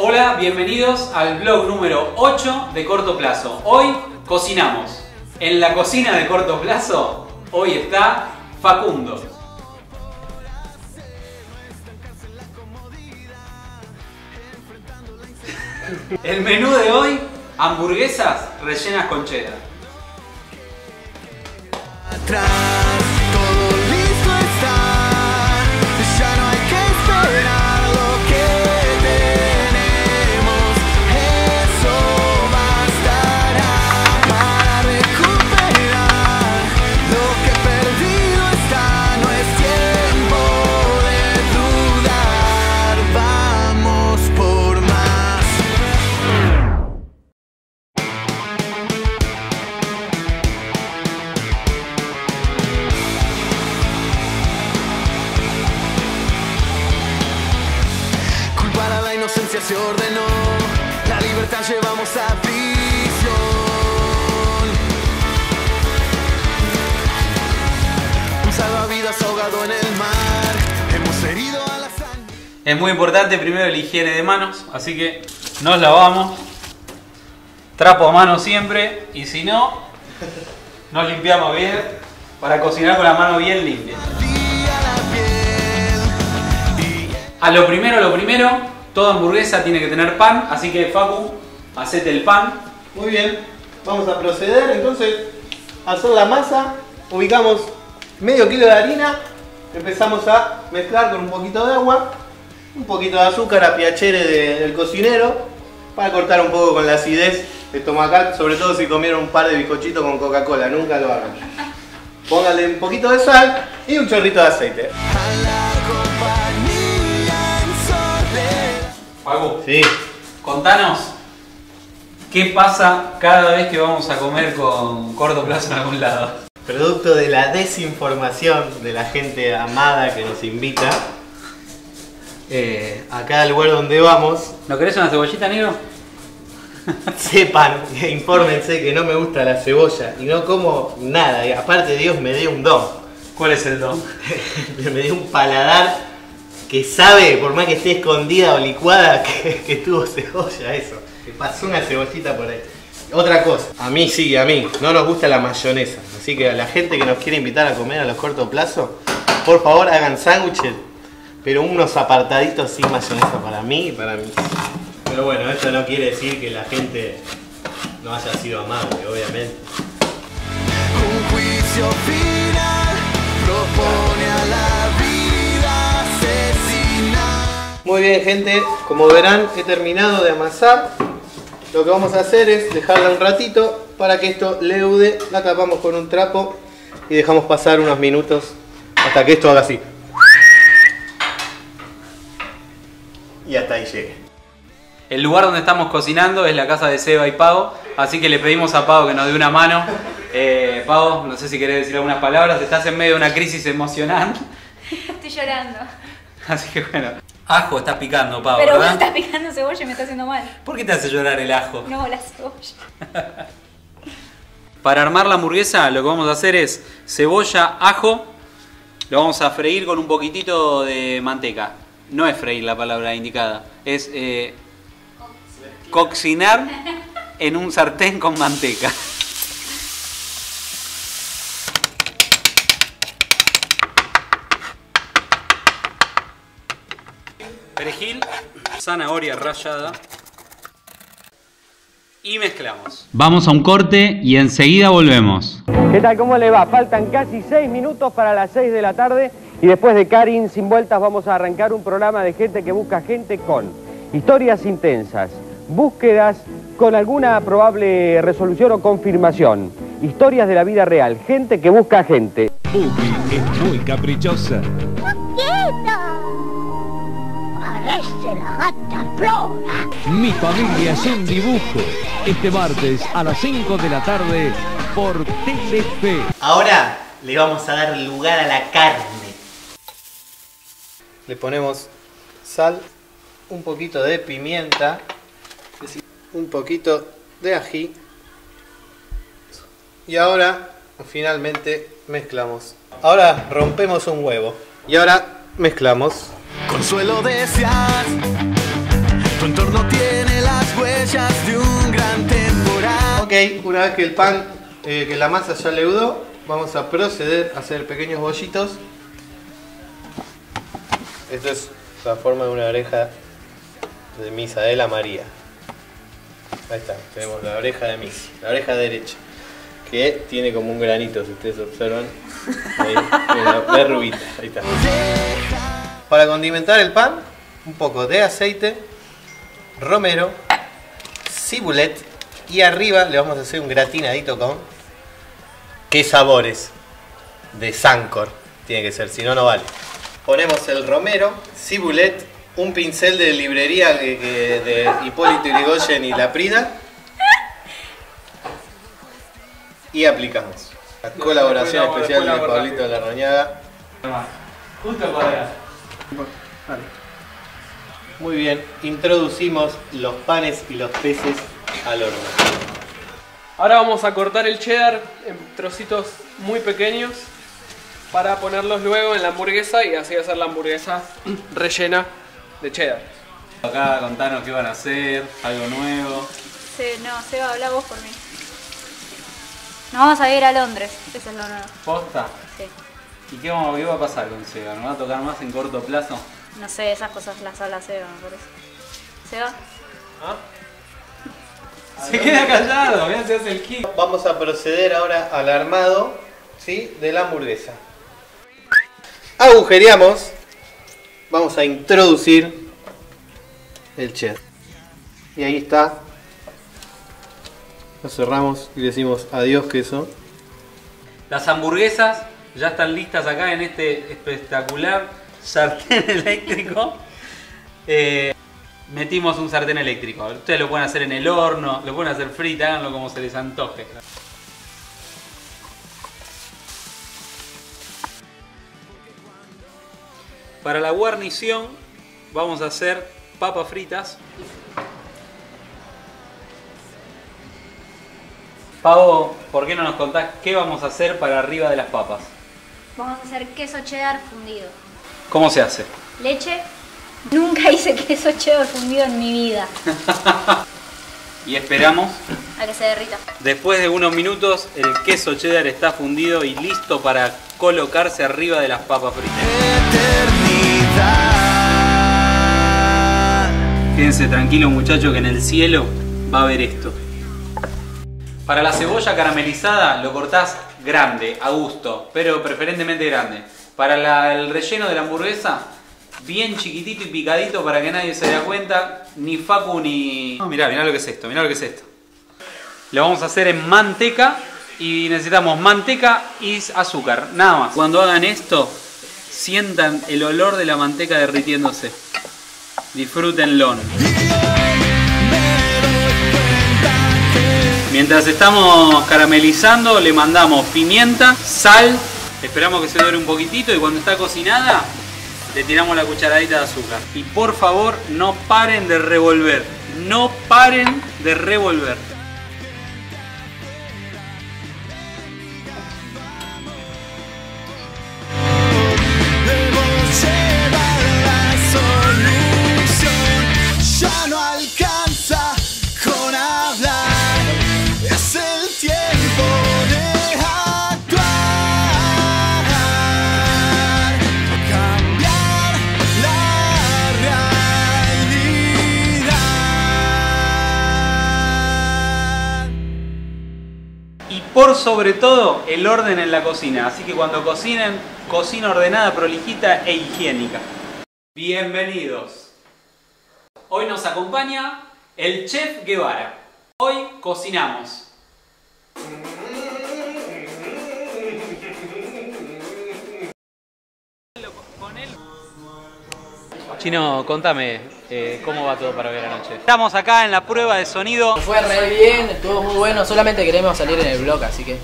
Hola, bienvenidos al blog número 8 de corto plazo. Hoy cocinamos. En la cocina de corto plazo, hoy está Facundo. El menú de hoy, hamburguesas rellenas con cheddar. Se ordenó. La libertad llevamos a prisión. Un salvavidas ahogado en el mar. Hemos herido a la sangre. Es muy importante primero la higiene de manos, así que nos lavamos. Trapo a mano siempre y si no, nos limpiamos bien para cocinar con la mano bien limpia. A lo primero, lo primero, toda hamburguesa tiene que tener pan, así que Facu, hacete el pan. Muy bien, vamos a proceder entonces a hacer la masa. Ubicamos medio kilo de harina, empezamos a mezclar con un poquito de agua, un poquito de azúcar a piacere de- del cocinero para cortar un poco con la acidez estomacal, sobre todo si comieron un par de bizcochitos con Coca-Cola, nunca lo hagan. Póngale un poquito de sal y un chorrito de aceite. Facu, Sí, contanos qué pasa cada vez que vamos a comer con corto plazo en algún lado. producto de la desinformación de la gente amada que nos invita. eh, a cada lugar donde vamos, ¿No querés una cebollita, negro? sepan, infórmense que no me gusta la cebolla y no como nada. Y aparte Dios me dio un don, ¿Cuál es el don? me dio un paladar que sabe, por más que esté escondida o licuada, que, que tuvo cebolla, eso. Que pasó una cebollita por ahí. Otra cosa, a mí sí, a mí, no nos gusta la mayonesa. Así que a la gente que nos quiere invitar a comer a los cortos plazos, por favor hagan sándwiches, pero unos apartaditos sin mayonesa para mí y para mí. Pero bueno, esto no quiere decir que la gente no haya sido amable, obviamente. Un juicio final propone a la Muy bien gente, como verán he terminado de amasar. Lo que vamos a hacer es dejarla un ratito para que esto leude. La tapamos con un trapo y dejamos pasar unos minutos hasta que esto haga así. Y hasta ahí llegue. El lugar donde estamos cocinando es la casa de Seba y Pau, así que le pedimos a Pau que nos dé una mano. Eh, Pau, no sé si querés decir algunas palabras, estás en medio de una crisis emocional, Estoy llorando. así que bueno. Ajo estás picando, Pau, Pero vos ¿verdad? estás picando cebolla y me está haciendo mal. ¿Por qué te hace llorar el ajo? No, la cebolla. Para armar la hamburguesa lo que vamos a hacer es cebolla, ajo, lo vamos a freír con un poquitito de manteca. No es freír la palabra indicada, es eh, cocinar en un sartén con manteca. zanahoria rallada y mezclamos. Vamos a un corte y enseguida volvemos. ¿Qué tal? ¿Cómo le va? Faltan casi seis minutos para las seis de la tarde y después de Karin sin vueltas vamos a arrancar un programa de gente que busca gente con historias intensas, búsquedas con alguna probable resolución o confirmación, historias de la vida real, gente que busca gente. Bubi es muy caprichosa. Mi familia es un dibujo. Este martes a las 5 de la tarde por Telefe. Ahora le vamos a dar lugar a la carne. Le ponemos sal, un poquito de pimienta, un poquito de ají. Y ahora finalmente mezclamos. Ahora rompemos un huevo. Y ahora mezclamos. Consuelo deseas Tu entorno tiene las huellas de un gran temporal. Ok, una vez que el pan, eh, que la masa ya leudó, vamos a proceder a hacer pequeños bollitos. Esto es la forma de una oreja de Misaela María. Ahí está, tenemos la oreja de Miss, la oreja derecha, que tiene como un granito, si ustedes observan. Ahí, una verruguita, ahí está. Para condimentar el pan, un poco de aceite, romero, cibulet y arriba le vamos a hacer un gratinadito con qué sabores de Sancor tiene que ser, si no no vale. Ponemos el romero, cibulet, un pincel de librería que- que- de Hipólito Yrigoyen y La Prida y aplicamos. La colaboración especial la de. Pablito Larrañaga. Justo para Muy bien, introducimos los panes y los peces al horno. Ahora vamos a cortar el cheddar en trocitos muy pequeños para ponerlos luego en la hamburguesa y así hacer la hamburguesa rellena de cheddar. Acá contanos qué van a hacer, algo nuevo. Se, no, Seba, habla vos por mí. Nos vamos a ir a Londres, eso es lo nuevo. ¿Posta? Sí. ¿Y qué, va a pasar con Sega? ¿Nos va a tocar más en corto plazo? No sé, esas cosas las habla Seba, me parece. ¿Seba? Se queda callado, se hace el kick. Vamos a proceder ahora al armado ¿sí? de la hamburguesa. Agujereamos. Vamos a introducir el cheddar. Y ahí está. Lo cerramos y decimos adiós queso. Las hamburguesas ya están listas acá en este espectacular sartén eléctrico. Eh, metimos un sartén eléctrico. Ustedes lo pueden hacer en el horno, lo pueden hacer frita, háganlo como se les antoje. Para la guarnición vamos a hacer papas fritas. Pavo, ¿por qué no nos contás qué vamos a hacer para arriba de las papas? Vamos a hacer queso cheddar fundido. ¿Cómo se hace? Leche. Nunca hice queso cheddar fundido en mi vida. Y esperamos. A que se derrita. Después de unos minutos, el queso cheddar está fundido y listo para colocarse arriba de las papas fritas. Quédense tranquilos muchachos que en el cielo va a haber esto. Para la cebolla caramelizada lo cortás grande, a gusto, pero preferentemente grande. Para la- el relleno de la hamburguesa, bien chiquitito y picadito para que nadie se dé cuenta, ni Facu ni... No, mirá, mirá lo que es esto, mirá lo que es esto. Lo vamos a hacer en manteca y necesitamos manteca y azúcar, nada más. Cuando hagan esto, sientan el olor de la manteca derritiéndose. Disfrútenlo. Mientras estamos caramelizando, le mandamos pimienta, sal, esperamos que se dore un poquitito y cuando está cocinada, le tiramos la cucharadita de azúcar. Y por favor, no paren de revolver. No paren de revolver. Por sobre todo, el orden en la cocina. Así que cuando cocinen, cocina ordenada, prolijita e higiénica. Bienvenidos. Hoy nos acompaña el chef Guevara. Hoy cocinamos. Chino, contame eh, cómo va todo para ver anoche. Estamos acá en la prueba de sonido. Fue re bien, estuvo muy bueno, solamente queremos salir en el blog, así que